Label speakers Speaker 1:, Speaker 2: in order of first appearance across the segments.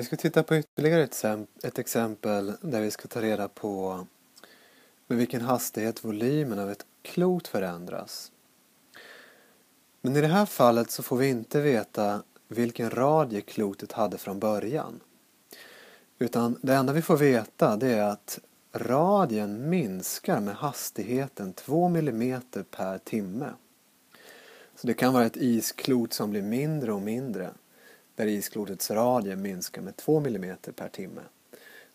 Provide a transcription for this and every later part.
Speaker 1: Vi ska titta på ytterligare ett, ett exempel där vi ska ta reda på med vilken hastighet volymen av ett klot förändras. Men i det här fallet så får vi inte veta vilken radie klotet hade från början. Utan det enda vi får veta det är att radien minskar med hastigheten 2 mm per timme. Så det kan vara ett isklot som blir mindre och mindre där isklotets radie minskar med 2 mm per timme.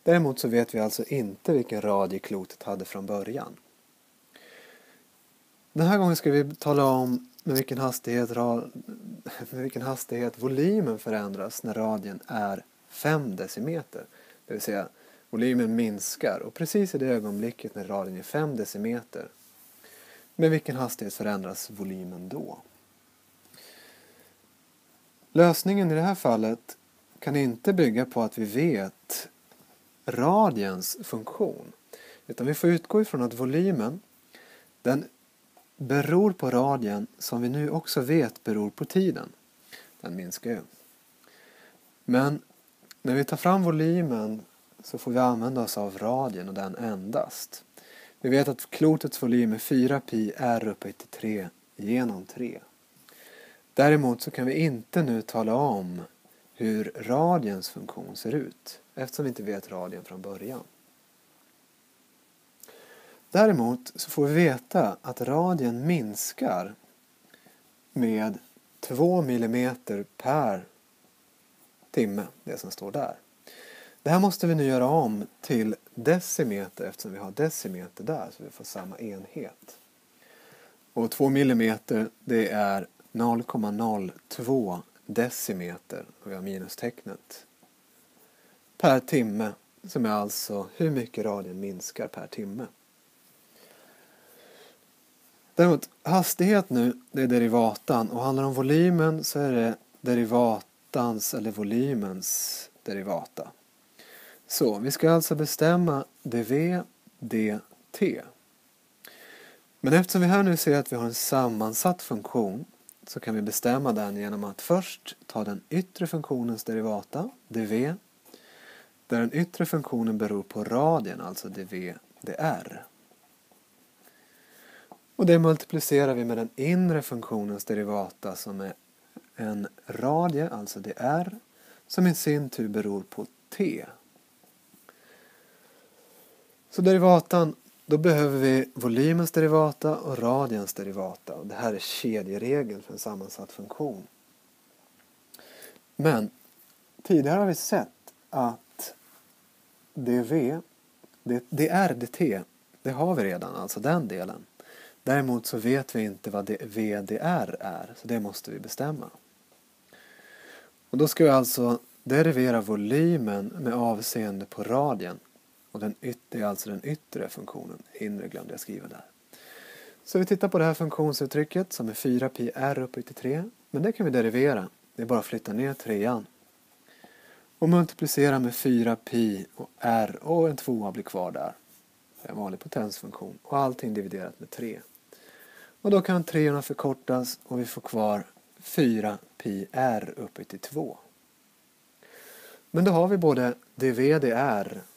Speaker 1: Däremot så vet vi alltså inte vilken radie klotet hade från början. Den här gången ska vi tala om med vilken hastighet, med vilken hastighet volymen förändras när radien är 5 decimeter. Det vill säga volymen minskar och precis i det ögonblicket när radien är 5 decimeter med vilken hastighet förändras volymen då? Lösningen i det här fallet kan inte bygga på att vi vet radiens funktion. Utan vi får utgå ifrån att volymen den beror på radien som vi nu också vet beror på tiden. Den minskar ju. Men när vi tar fram volymen så får vi använda oss av radien och den endast. Vi vet att klotets volym är 4 pi r upphöjt till 3 genom 3. Däremot så kan vi inte nu tala om hur radiens funktion ser ut eftersom vi inte vet radien från början. Däremot så får vi veta att radien minskar med 2 mm per timme, det som står där. Det här måste vi nu göra om till decimeter eftersom vi har decimeter där så vi får samma enhet. Och 2 mm det är 0,02 decimeter och vi har minustecknet per timme som är alltså hur mycket radien minskar per timme. Däremot hastighet nu, det är derivatan och handlar om volymen så är det derivatans eller volymens derivata. Så vi ska alltså bestämma dv dt. Men eftersom vi här nu ser att vi har en sammansatt funktion så kan vi bestämma den genom att först ta den yttre funktionens derivata, dv, där den yttre funktionen beror på radien, alltså dv dr. Och det multiplicerar vi med den inre funktionens derivata som är en radie, alltså dr, som i sin tur beror på t. Så derivatan då behöver vi volymens derivata och radiens derivata. Och det här är kedjeregeln för en sammansatt funktion. Men tidigare har vi sett att dv, det, det är dt, det har vi redan, alltså den delen. Däremot så vet vi inte vad VDR är, så det måste vi bestämma. Och då ska vi alltså derivera volymen med avseende på radien. Och den yttre är alltså den yttre funktionen. Inre glömde jag skriva där. Så vi tittar på det här funktionsuttrycket som är 4 pi r upphöjt till 3. Men det kan vi derivera. Det är bara att flytta ner trean. Och multiplicera med 4 pi och r och en tvåa blir kvar där. Det är en vanlig potensfunktion. Och allting dividerat med 3. Och då kan treorna förkortas och vi får kvar 4 pi r upphöjt till 2. Men då har vi både dv, dr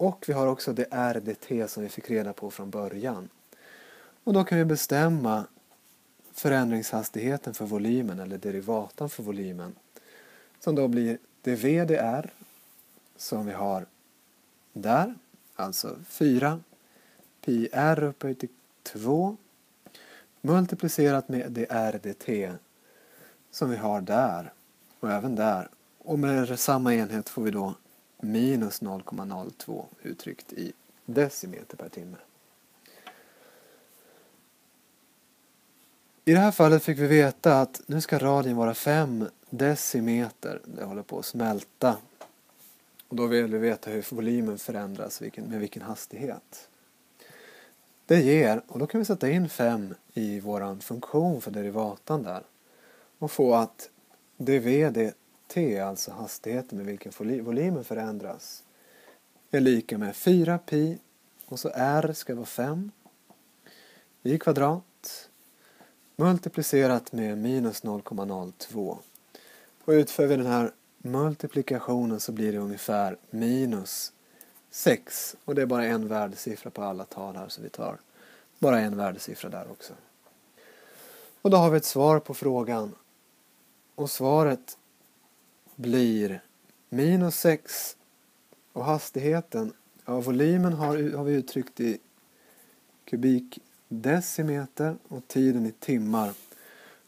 Speaker 1: och vi har också det RDT som vi fick reda på från början. Och då kan vi bestämma förändringshastigheten för volymen eller derivatan för volymen som då blir det VDR som vi har där, alltså 4 pi r upphöjt till 2 multiplicerat med det RDT som vi har där och även där. Och med samma enhet får vi då minus 0,02 uttryckt i decimeter per timme. I det här fallet fick vi veta att nu ska radien vara 5 decimeter. Det håller på att smälta. Och då vill vi veta hur volymen förändras med vilken hastighet. Det ger, och då kan vi sätta in 5 i vår funktion för derivatan där och få att dv t, alltså hastigheten med vilken volymen förändras, är lika med 4 pi och så r ska vara 5 i kvadrat multiplicerat med minus 0,02. Och utför vi den här multiplikationen så blir det ungefär minus 6. Och det är bara en värdesiffra på alla tal här så vi tar bara en värdesiffra där också. Och då har vi ett svar på frågan. Och svaret blir minus 6 och hastigheten, ja volymen har, har vi uttryckt i kubikdecimeter och tiden i timmar.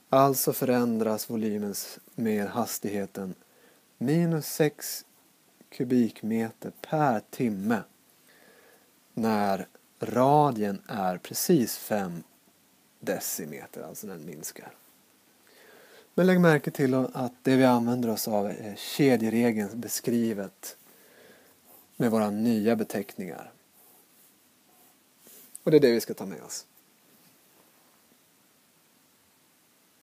Speaker 1: Alltså förändras volymen med hastigheten minus 6 kubikmeter per timme när radien är precis 5 decimeter, alltså den minskar. Men lägg märke till att det vi använder oss av är kedjeregeln beskrivet med våra nya beteckningar. Och det är det vi ska ta med oss.